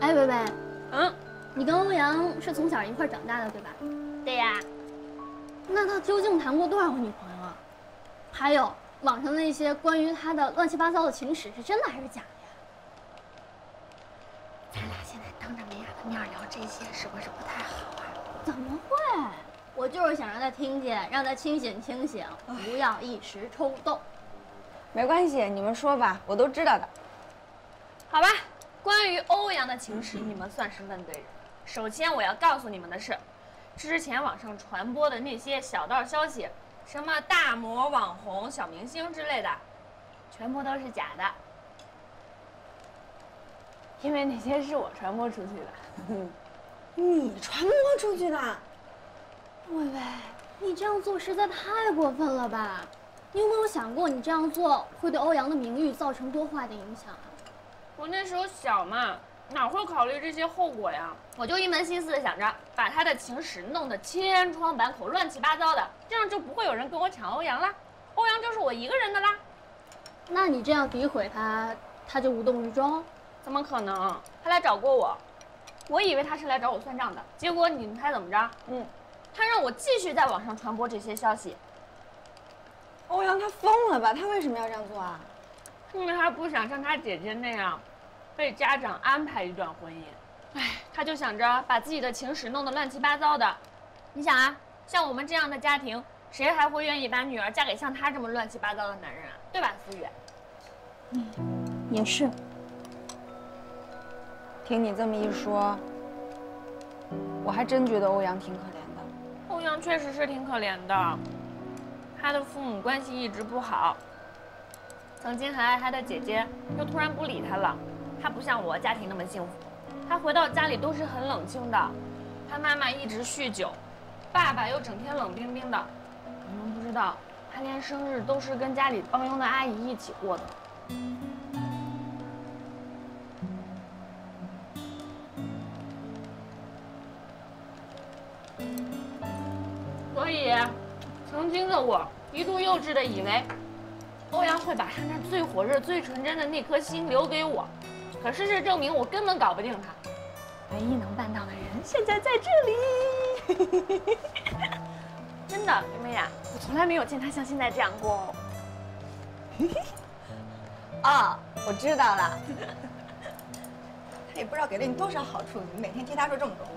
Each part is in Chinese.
哎，薇薇，嗯，你跟欧阳是从小一块长大的，对吧？对呀。那他究竟谈过多少个女朋友啊？还有网上那些关于他的乱七八糟的情史，是真的还是假的呀？咱俩现在当着梅雅的面聊这些，是不是不太好啊？怎么会？我就是想让他听见，让他清醒清醒，不要一时冲动。没关系，你们说吧，我都知道的。好吧，关于欧阳的情史，你们算是问对人。首先我要告诉你们的是，之前网上传播的那些小道消息，什么大模、网红、小明星之类的，全部都是假的。因为那些是我传播出去的。你传播出去的？薇薇，你这样做实在太过分了吧？你有没有想过，你这样做会对欧阳的名誉造成多坏的影响啊？我那时候小嘛，哪会考虑这些后果呀？我就一门心思的想着把他的情史弄得千疮百孔、乱七八糟的，这样就不会有人跟我抢欧阳啦。欧阳就是我一个人的啦。那你这样诋毁他，他就无动于衷？怎么可能？他来找过我，我以为他是来找我算账的，结果你们猜怎么着？嗯，他让我继续在网上传播这些消息。欧阳他疯了吧？他为什么要这样做啊？因为他不想像他姐姐那样，被家长安排一段婚姻。哎，他就想着把自己的情史弄得乱七八糟的。你想啊，像我们这样的家庭，谁还会愿意把女儿嫁给像他这么乱七八糟的男人啊？对吧，思雨？嗯，也是。听你这么一说，我还真觉得欧阳挺可怜的。欧阳确实是挺可怜的，他的父母关系一直不好，曾经很爱他的姐姐，又突然不理他了。他不像我家庭那么幸福，他回到家里都是很冷清的。他妈妈一直酗酒，爸爸又整天冷冰冰的。你们不知道，他连生日都是跟家里帮佣的阿姨一起过的。所以，曾经的我一度幼稚的以为，欧阳会把他那最火热、最纯真的那颗心留给我。可事实证明，我根本搞不定他。唯一能办到的人，现在在这里。真的，梅梅呀，我从来没有见他像现在这样过哦。啊，我知道了。他也不知道给了你多少好处，你每天听他说这么多话。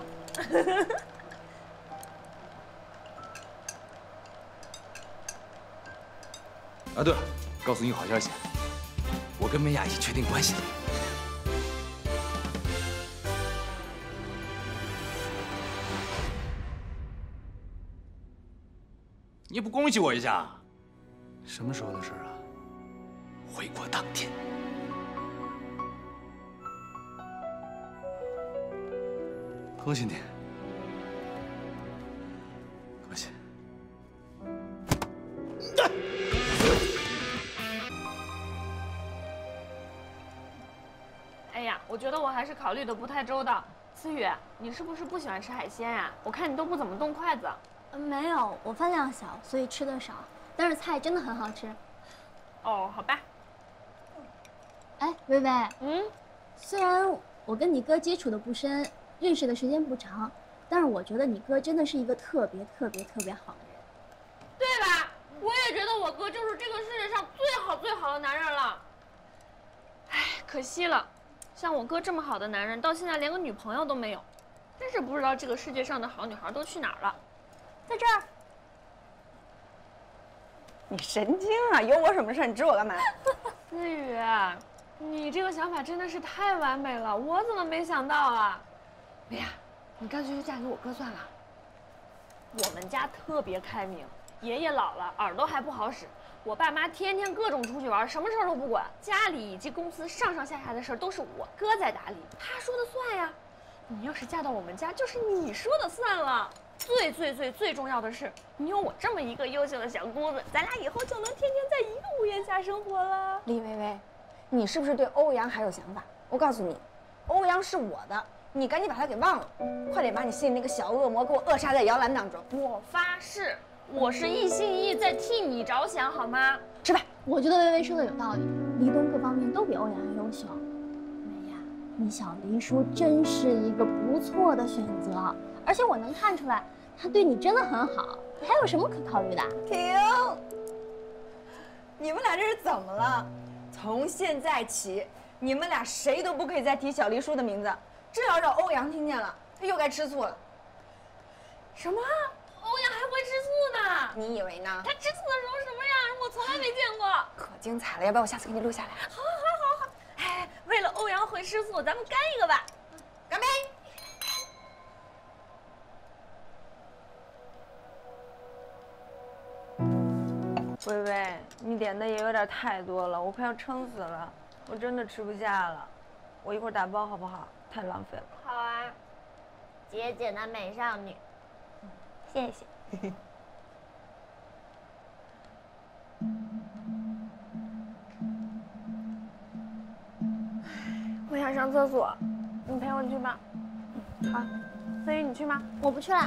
啊，对了，告诉你好消息，我跟美雅已经确定关系了。你不恭喜我一下？什么时候的事啊？回国当天。恭喜你。恭喜。哎呀，我觉得我还是考虑的不太周到。思雨，你是不是不喜欢吃海鲜呀？我看你都不怎么动筷子。嗯，没有，我饭量小，所以吃的少。但是菜真的很好吃。哦，好吧。哎，薇薇，嗯，虽然我跟你哥接触的不深，认识的时间不长，但是我觉得你哥真的是一个特别特别特别好的人，对吧？我也觉得我哥就是这个世界上最好最好的男人了。哎，可惜了，像我哥这么好的男人，到现在连个女朋友都没有，真是不知道这个世界上的好女孩都去哪儿了。在这儿。你神经啊！有我什么事？你指我干嘛？思雨，你这个想法真的是太完美了，我怎么没想到啊？哎呀，你干脆就嫁给我哥算了。我们家特别开明，爷爷老了，耳朵还不好使。我爸妈天天各种出去玩，什么事儿都不管，家里以及公司上上下下的事儿都是我哥在打理，他说的算呀。你要是嫁到我们家，就是你说的算了。最最最最重要的是，你有我这么一个优秀的小姑子，咱俩以后就能天天在一个屋檐下生活了。李薇薇，你是不是对欧阳还有想法？我告诉你，欧阳是我的，你赶紧把他给忘了，快点把你心里那个小恶魔给我扼杀在摇篮当中。我发誓，我是一心一意在替你着想，好吗？吃饭。我觉得薇薇说的有道理，黎东各方面都比欧阳优秀。你小黎叔真是一个不错的选择，而且我能看出来，他对你真的很好。你还有什么可考虑的？停！你们俩这是怎么了？从现在起，你们俩谁都不可以再提小黎叔的名字，这要让欧阳听见了，他又该吃醋了。什么？欧阳还会吃醋呢？你以为呢？他吃醋的时候什么样？我从来没见过。可精彩了，要不要我下次给你录下来？好，好，好，好。哎，为了欧阳会吃醋，咱们干一个吧！干杯！微微，你点的也有点太多了，我快要撑死了，我真的吃不下了。我一会儿打包好不好？太浪费了。好啊，节俭的美少女。谢谢。想上厕所，你陪我去吧。好，所以你去吗？我不去了。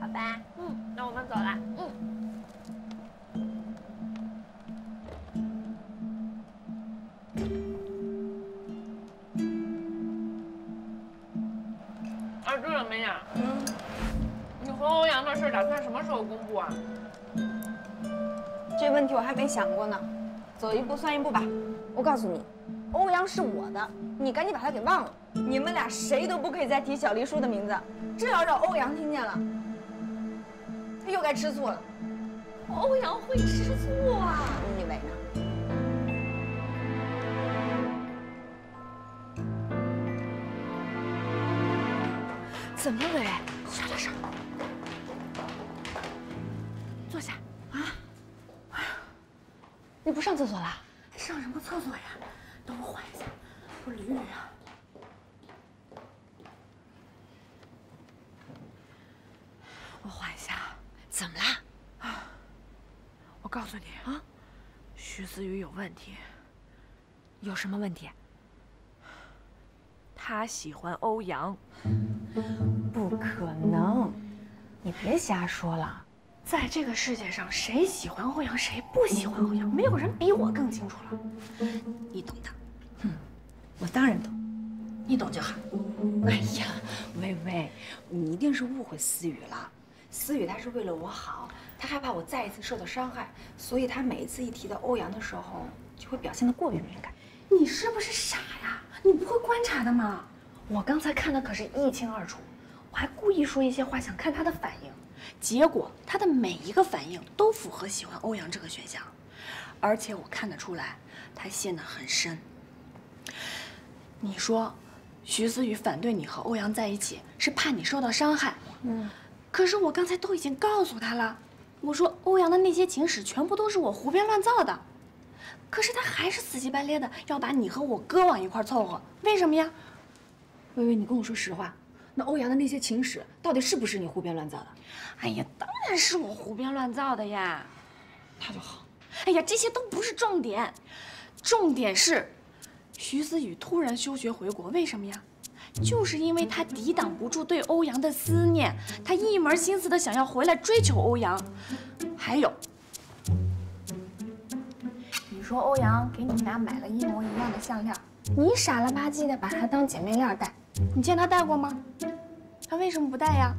好吧。嗯，那我们走了。嗯。啊，对了，美雅。嗯。你和欧阳的事打算什么时候公布啊？这问题我还没想过呢，走一步算一步吧。我告诉你，欧阳是我的，你赶紧把他给忘了。你们俩谁都不可以再提小黎叔的名字，这要让欧阳听见了，他又该吃醋了。欧阳会吃醋啊？你以为呢？怎么了，伟？小点声。坐下。啊？哎呀，你不上厕所了？上什么厕所呀？等我缓一下，我捋捋啊。我缓一下，怎么了？啊！我告诉你啊，徐思雨有问题。有什么问题？他喜欢欧阳。不可能！你别瞎说了。在这个世界上，谁喜欢欧阳，谁不喜欢欧阳，没有人比我更清楚了。你懂的。嗯，我当然懂。你懂就好。哎呀，微微，你一定是误会思雨了。思雨她是为了我好，她害怕我再一次受到伤害，所以她每一次一提到欧阳的时候，就会表现得过于敏感。你是不是傻呀？你不会观察的吗？我刚才看的可是一清二楚，我还故意说一些话想看他的反应，结果他的每一个反应都符合喜欢欧阳这个选项，而且我看得出来，他陷得很深。你说，徐思雨反对你和欧阳在一起是怕你受到伤害，嗯，可是我刚才都已经告诉他了，我说欧阳的那些情史全部都是我胡编乱造的，可是他还是死乞白咧的要把你和我哥往一块凑合，为什么呀？微微，你跟我说实话，那欧阳的那些情史到底是不是你胡编乱造的？哎呀，当然是我胡编乱造的呀。那就好。哎呀，这些都不是重点，重点是，徐思雨突然休学回国，为什么呀？就是因为他抵挡不住对欧阳的思念，他一门心思的想要回来追求欧阳。还有，你说欧阳给你们俩买了一模一样的项链，你傻了吧唧的把它当姐妹链戴。你见他戴过吗？他为什么不戴呀？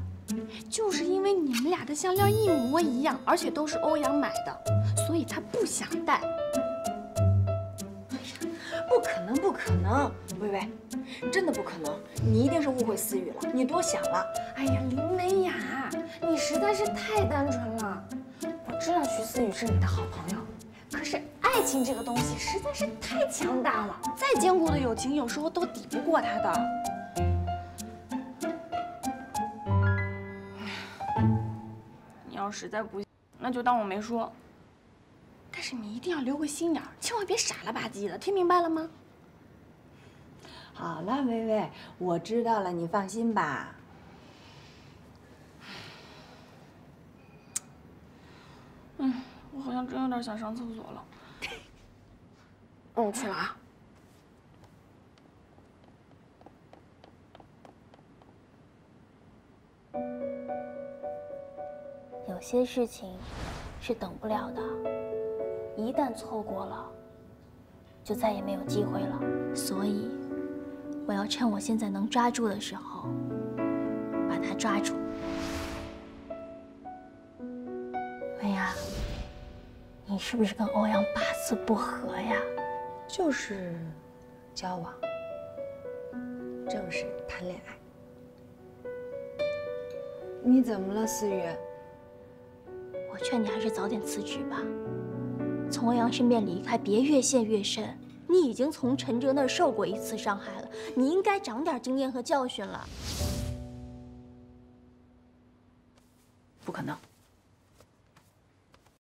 就是因为你们俩的项链一模一样，而且都是欧阳买的，所以他不想戴。不可能，不可能，微微，真的不可能！你一定是误会思雨了，你多想了。哎呀，林美雅，你实在是太单纯了。我知道徐思雨是你的好朋友，可是爱情这个东西实在是太强大了，再坚固的友情有时候都抵不过它的。你要实在不，那就当我没说。但是你一定要留个心眼儿，千万别傻了吧唧的，听明白了吗？好了，微微，我知道了，你放心吧。嗯，我好像真有点想上厕所了。那我去了啊。有些事情是等不了的，一旦错过了，就再也没有机会了。我要趁我现在能抓住的时候，把他抓住。薇娅，你是不是跟欧阳八字不合呀？就是交往，正是谈恋爱。你怎么了，思雨？我劝你还是早点辞职吧，从欧阳身边离开，别越陷越深。你已经从陈哲那儿受过一次伤害了，你应该长点经验和教训了。不可能。